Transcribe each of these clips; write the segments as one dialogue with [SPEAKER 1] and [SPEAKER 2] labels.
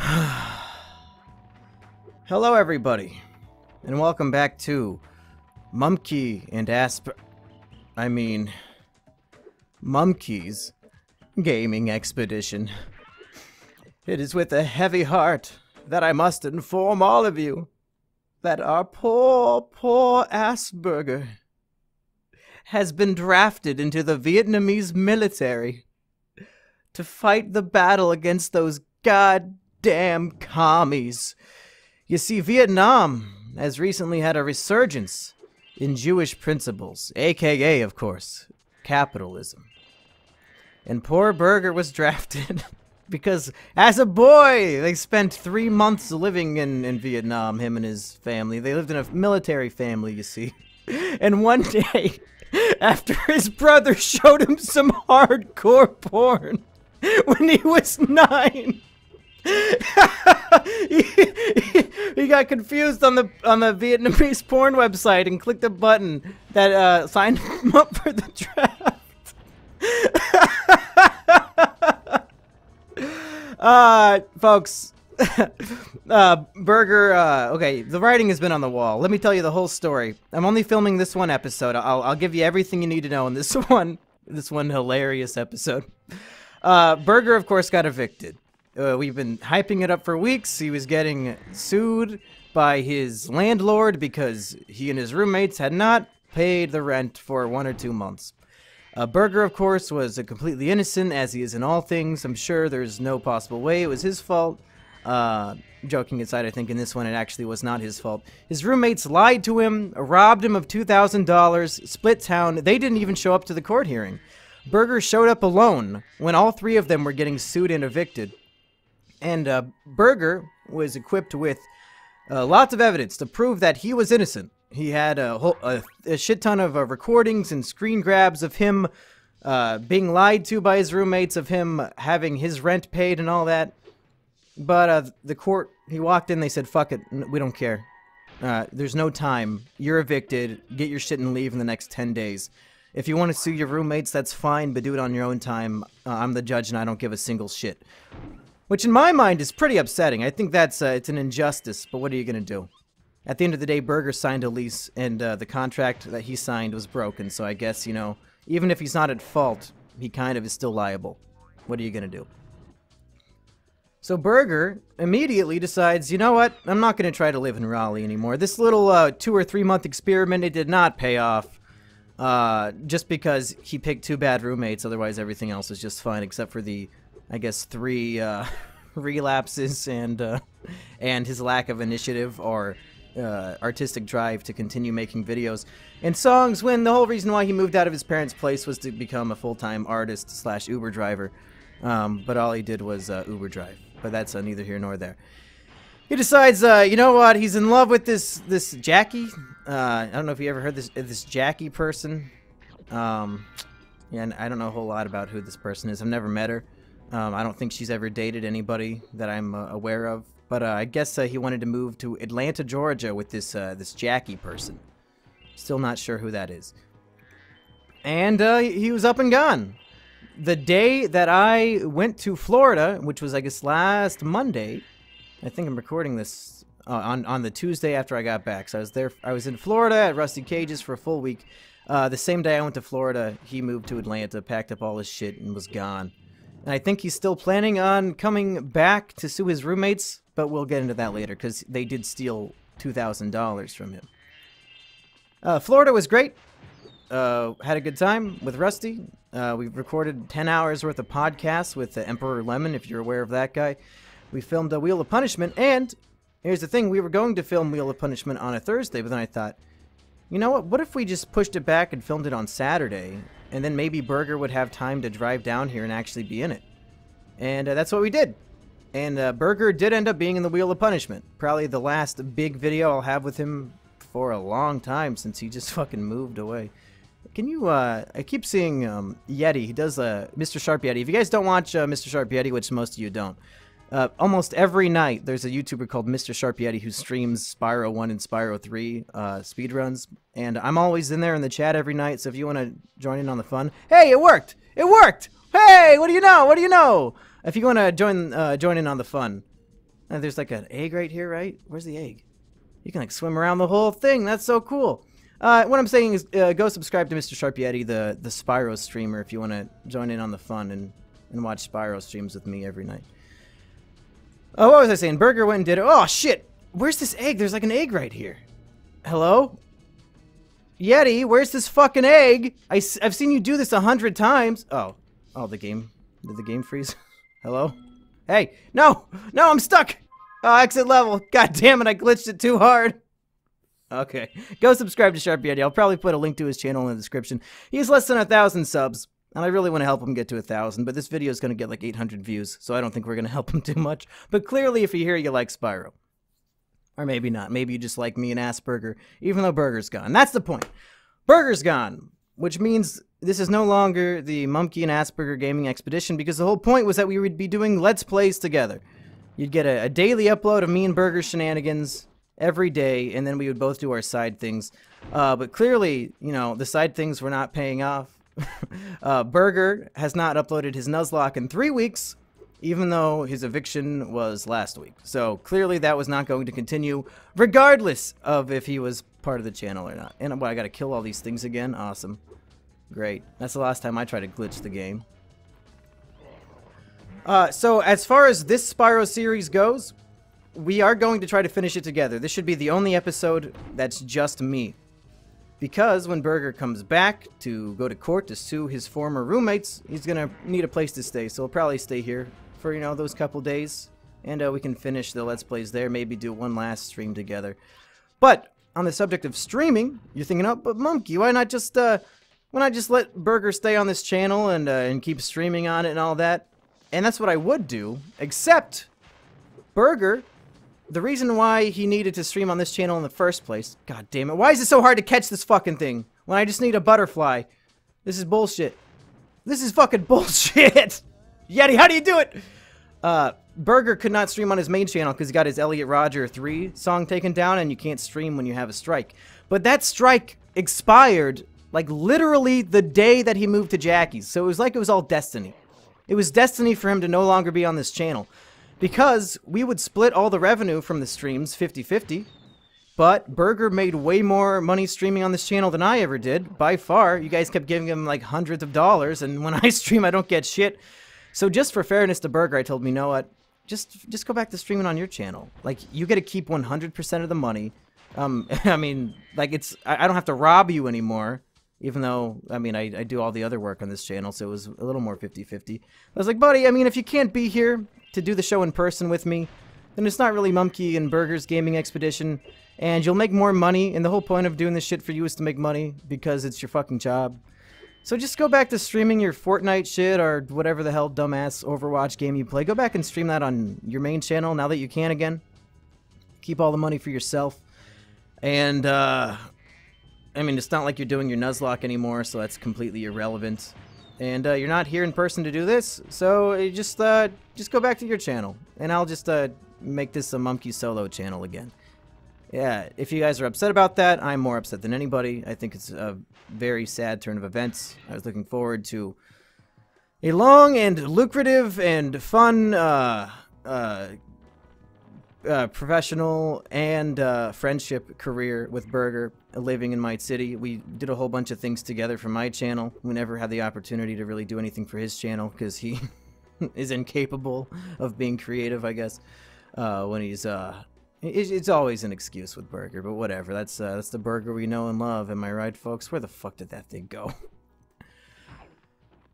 [SPEAKER 1] Hello, everybody, and welcome back to Mumkey and Asp. I mean, Mumkey's Gaming Expedition. It is with a heavy heart that I must inform all of you that our poor, poor Asperger has been drafted into the Vietnamese military to fight the battle against those goddamn commies. You see, Vietnam has recently had a resurgence in Jewish principles, aka, of course, capitalism. And poor Burger was drafted because, as a boy, they spent three months living in, in Vietnam, him and his family. They lived in a military family, you see. And one day, after his brother showed him some hardcore porn when he was nine, he, he, he got confused on the on the Vietnamese porn website and clicked a button that uh, signed him up for the draft. uh, folks, uh, Burger, uh, okay, the writing has been on the wall. Let me tell you the whole story. I'm only filming this one episode. I'll, I'll give you everything you need to know in this one, this one hilarious episode. Uh, Burger, of course, got evicted. Uh, we've been hyping it up for weeks. He was getting sued by his landlord because he and his roommates had not paid the rent for one or two months. Uh, Burger, of course, was completely innocent, as he is in all things. I'm sure there's no possible way it was his fault. Uh, joking aside, I think in this one it actually was not his fault. His roommates lied to him, robbed him of $2,000, split town. They didn't even show up to the court hearing. Burger showed up alone when all three of them were getting sued and evicted. And uh, Burger was equipped with uh, lots of evidence to prove that he was innocent. He had a, whole, a, a shit ton of uh, recordings and screen grabs of him uh, being lied to by his roommates, of him having his rent paid and all that. But uh, the court, he walked in, they said, fuck it, we don't care. Uh, there's no time. You're evicted. Get your shit and leave in the next 10 days. If you want to sue your roommates, that's fine, but do it on your own time. I'm the judge and I don't give a single shit. Which in my mind is pretty upsetting. I think that's uh, it's an injustice, but what are you going to do? At the end of the day, Burger signed a lease, and uh, the contract that he signed was broken, so I guess, you know, even if he's not at fault, he kind of is still liable. What are you going to do? So Burger immediately decides, you know what, I'm not going to try to live in Raleigh anymore. This little uh, two or three month experiment, it did not pay off. Uh, just because he picked two bad roommates, otherwise everything else was just fine, except for the I guess three uh, relapses and uh, and his lack of initiative or uh, artistic drive to continue making videos and songs. When the whole reason why he moved out of his parents' place was to become a full-time artist slash Uber driver, um, but all he did was uh, Uber drive. But that's uh, neither here nor there. He decides, uh, you know what? He's in love with this this Jackie. I don't know if you ever heard this this Jackie person. Um, yeah, I don't know a whole lot about who this person is. I've never met her. Um, I don't think she's ever dated anybody that I'm uh, aware of. But uh, I guess uh, he wanted to move to Atlanta, Georgia with this uh, this Jackie person. Still not sure who that is. And uh, he was up and gone. The day that I went to Florida, which was I guess last Monday, I think I'm recording this uh, on on the Tuesday after I got back. So I was there. I was in Florida at Rusty Cages for a full week. the same day I went to Florida, he moved to Atlanta, packed up all his shit, and was gone. And I think he's still planning on coming back to sue his roommates, but we'll get into that later because they did steal $2,000 from him. Uh, Florida was great. Uh, had a good time with Rusty. Uh, we recorded 10 hours worth of podcasts with the Emperor Lemon, if you're aware of that guy. We filmed a Wheel of Punishment, and here's the thing we were going to film Wheel of Punishment on a Thursday, but then I thought, you know what? What if we just pushed it back and filmed it on Saturday? And then maybe Berger would have time to drive down here and actually be in it. And uh, that's what we did. And uh, Berger did end up being in the Wheel of Punishment. Probably the last big video I'll have with him for a long time since he just fucking moved away. Can you, uh, I keep seeing, um, Yeti, he does, uh, Mr. Sharp Yeti. If you guys don't watch, uh, Mr. Sharp Yeti, which most of you don't, uh, almost every night, there's a YouTuber called Mr. Sharp Yeti who streams Spyro 1 and Spyro 3 uh, speedruns. And I'm always in there in the chat every night, so if you want to join in on the fun. Hey, it worked! It worked! Hey, what do you know? What do you know? If you want to join uh, join in on the fun, Uh, there's like an egg right here, right? Where's the egg? You can like swim around the whole thing. That's so cool. Uh, what I'm saying is, uh, go subscribe to Mr. Sharp Yeti, the the Spyro streamer, if you want to join in on the fun and and watch Spyro streams with me every night. Oh, what was I saying? Burger went and did it. Oh shit! Where's this egg? There's like an egg right here. Hello? Yeti, where's this fucking egg? I, have seen you do this a hundred times. Oh. Oh, the game. Did the game freeze? Hello? Hey, no! No, I'm stuck! Oh, exit level. God damn it, I glitched it too hard. Okay. Go subscribe to Sharp Yeti. I'll probably put a link to his channel in the description. He has less than a thousand subs, and I really want to help him get to a thousand, but this video is going to get like 800 views, so I don't think we're going to help him too much. But clearly, if you hear you like Spyro. Or maybe not. Maybe you just like me and Asperger, even though Burger's gone. That's the point. Burger's gone, which means this is no longer the Mumkey and Asperger Gaming Expedition because the whole point was that we would be doing Let's Plays together. You'd get a, a daily upload of me and Burger shenanigans every day, and then we would both do our side things. Uh, but clearly, you know, the side things were not paying off. uh, Burger has not uploaded his Nuzlocke in three weeks, even though his eviction was last week. So clearly that was not going to continue, regardless of if he was part of the channel or not. And what, I gotta kill all these things again? Awesome. Great. That's the last time I try to glitch the game. Uh, so as far as this Spyro series goes, we are going to try to finish it together. This should be the only episode that's just me. Because when Burger comes back to go to court to sue his former roommates, he's gonna need a place to stay, so he'll probably stay here for, you know, those couple days. And uh, we can finish the Let's Plays there, maybe do one last stream together. But, on the subject of streaming, you're thinking, oh, but Mumkey, why not just, uh, why not just let Burger stay on this channel and, uh, and keep streaming on it and all that? And that's what I would do, except Burger, the reason why he needed to stream on this channel in the first place, god damn it, why is it so hard to catch this fucking thing when I just need a butterfly? This is bullshit. This is fucking bullshit! Yeti, how do you do it? Uh, Burger could not stream on his main channel because he got his Elliot Rodger 3 song taken down and you can't stream when you have a strike. But that strike expired like literally the day that he moved to Jackie's. So it was like it was all destiny. It was destiny for him to no longer be on this channel. Because we would split all the revenue from the streams 50-50. But Burger made way more money streaming on this channel than I ever did, by far. You guys kept giving him like hundreds of dollars, and when I stream, I don't get shit. So just for fairness to Burger, I told me, you know what? Just just go back to streaming on your channel. Like you get to keep 100% of the money. Um, I mean, like it's I, I, don't have to rob you anymore. Even though, I mean, I, I do all the other work on this channel, so it was a little more 50-50. I was like, buddy, I mean, if you can't be here to do the show in person with me, then it's not really Mumkey and Burger's gaming expedition, and you'll make more money, and the whole point of doing this shit for you is to make money, because it's your fucking job. So just go back to streaming your Fortnite shit or whatever the hell dumbass Overwatch game you play. Go back and stream that on your main channel now that you can again. Keep all the money for yourself. And, uh, I mean, it's not like you're doing your Nuzlocke anymore, so that's completely irrelevant. And uh, you're not here in person to do this, so just uh, just go back to your channel, and I'll just uh, make this a Mumkey Solo channel again yeah, if you guys are upset about that, I'm more upset than anybody. I think it's a very sad turn of events. I was looking forward to a long and lucrative and fun uh, uh, uh, professional and uh, friendship career with Burger living in my city. We did a whole bunch of things together for my channel. We never had the opportunity to really do anything for his channel because he is incapable of being creative, I guess, uh, when he's uh, it's always an excuse with Burger, but whatever. That's uh, that's the Burger we know and love. Am I right, folks? Where the fuck did that thing go?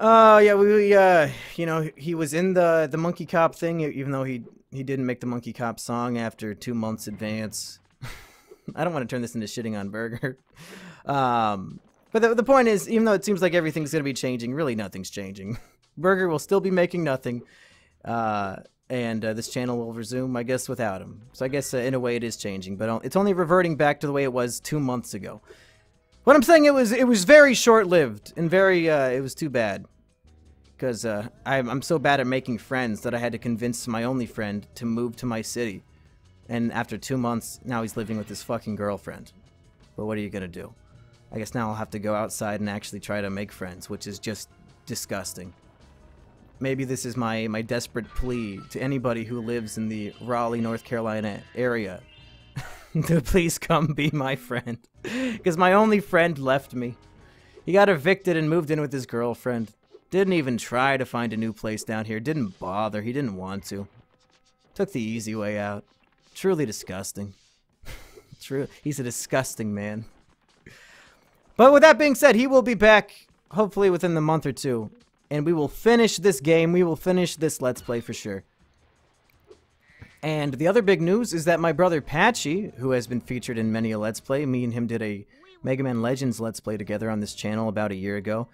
[SPEAKER 1] Oh uh, yeah, we uh, you know, he was in the the Monkey Cop thing, even though he he didn't make the Monkey Cop song after two months advance. I don't want to turn this into shitting on Burger. Um, but the, the point is, even though it seems like everything's going to be changing, really nothing's changing. Burger will still be making nothing. Uh, and uh, this channel will resume, I guess, without him. So I guess uh, in a way it is changing, but it's only reverting back to the way it was two months ago. What I'm saying, it was it was very short-lived and very uh, it was too bad because uh, I'm I'm so bad at making friends that I had to convince my only friend to move to my city, and after two months, now he's living with his fucking girlfriend. But what are you gonna do? I guess now I'll have to go outside and actually try to make friends, which is just disgusting. maybe this is my, my desperate plea to anybody who lives in the Raleigh, North Carolina area to please come be my friend. Because my only friend left me. He got evicted and moved in with his girlfriend. Didn't even try to find a new place down here. Didn't bother. He didn't want to. Took the easy way out. Truly disgusting. True. He's a disgusting man. But with that being said, he will be back hopefully within the month or two. And we will finish this game. We will finish this Let's Play for sure. And the other big news is that my brother Patchy, who has been featured in many a Let's Play, me and him did a Mega Man Legends Let's Play together on this channel about a year ago.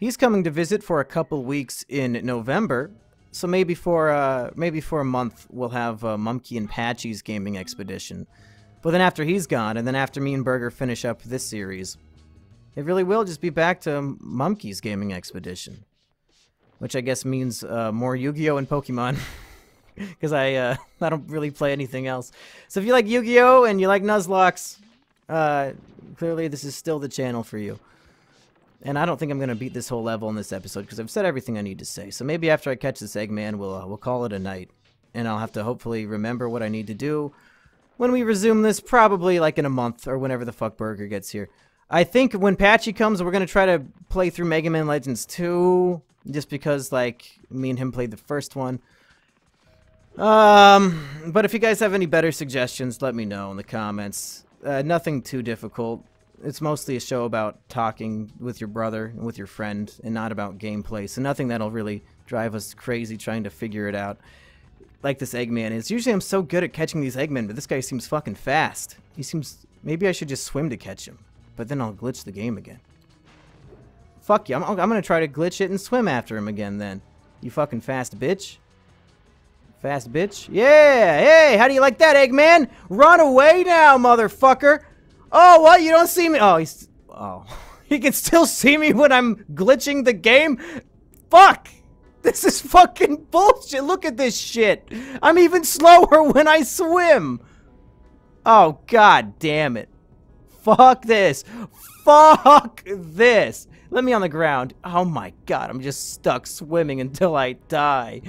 [SPEAKER 1] He's coming to visit for a couple weeks in November, so maybe for uh, maybe for a month we'll have uh, and Patchy's gaming expedition. But then after he's gone, and then after me and Burger finish up this series, it really will just be back to Mumkey's gaming expedition. Which I guess means uh, more Yu-Gi-Oh! and Pokemon. Because I, uh, I don't really play anything else. So if you like Yu-Gi-Oh! and you like Nuzlocke, uh, clearly this is still the channel for you. And I don't think I'm going to beat this whole level in this episode because I've said everything I need to say. So maybe after I catch this Eggman, we'll, uh, we'll call it a night. And I'll have to hopefully remember what I need to do when we resume this, probably like in a month or whenever the fuck Burger gets here. I think when Patchy comes, we're going to try to play through Mega Man Legends 2, just because, like, me and him played the first one. Um, but if you guys have any better suggestions, let me know in the comments. Uh, nothing too difficult. It's mostly a show about talking with your brother and with your friend, and not about gameplay, so nothing that'll really drive us crazy trying to figure it out. Like this Eggman is. Usually I'm so good at catching these Eggmen, but this guy seems fucking fast. He seems... Maybe I should just swim to catch him, but then I'll glitch the game again. Fuck you, I'm, I'm gonna try to glitch it and swim after him again then. You fucking fast bitch. Fast bitch. Yeah, hey, how do you like that, Eggman? Run away now, motherfucker. Oh, what? You don't see me? Oh, he's... Oh. He can still see me when I'm glitching the game? Fuck! This is fucking bullshit. Look at this shit. I'm even slower when I swim. Oh, god damn it. Fuck this. Fuck this. Let me on the ground. Oh my god, I'm just stuck swimming until I die.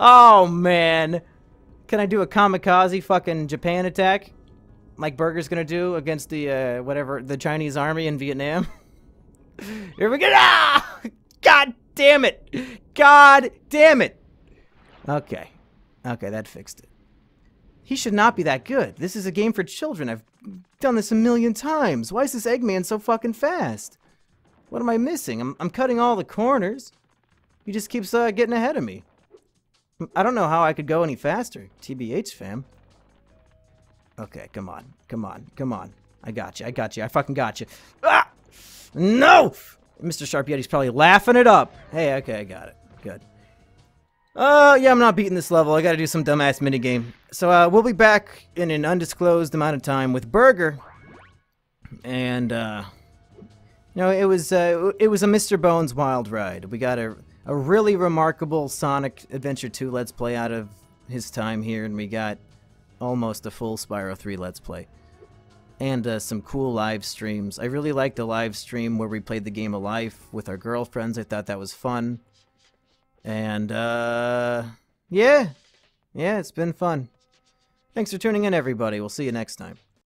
[SPEAKER 1] Oh, man. Can I do a kamikaze fucking Japan attack? Like Burger's gonna do against the, uh, whatever, the Chinese army in Vietnam? Here we go. Ah! God damn it. God damn it. Okay. Okay, that fixed it. He should not be that good. This is a game for children. I've done this a million times. Why is this Eggman so fucking fast? What am I missing? I'm, I'm cutting all the corners. He just keeps uh, getting ahead of me. I don't know how I could go any faster. TBH, fam. Okay, come on. Come on. Come on. I got you. I got you. I fucking got you. Ah! No! Mr. Sharp Yeti's probably laughing it up. Hey, okay, I got it. Good. Uh, yeah, I'm not beating this level. I gotta do some dumbass minigame. So, uh, we'll be back in an undisclosed amount of time with Burger. And, uh... You know, it was, uh, it was a Mr. Bones wild ride. We got a a really remarkable Sonic Adventure 2 Let's Play out of his time here, and we got almost a full Spyro 3 Let's Play. And uh, some cool live streams. I really liked the live stream where we played the game of life with our girlfriends. I thought that was fun. And, uh, yeah. Yeah, it's been fun. Thanks for tuning in, everybody. We'll see you next time.